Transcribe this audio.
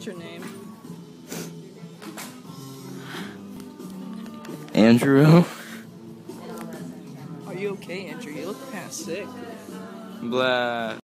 What's your name? Andrew. Are you okay, Andrew? You look kind of sick. Blah.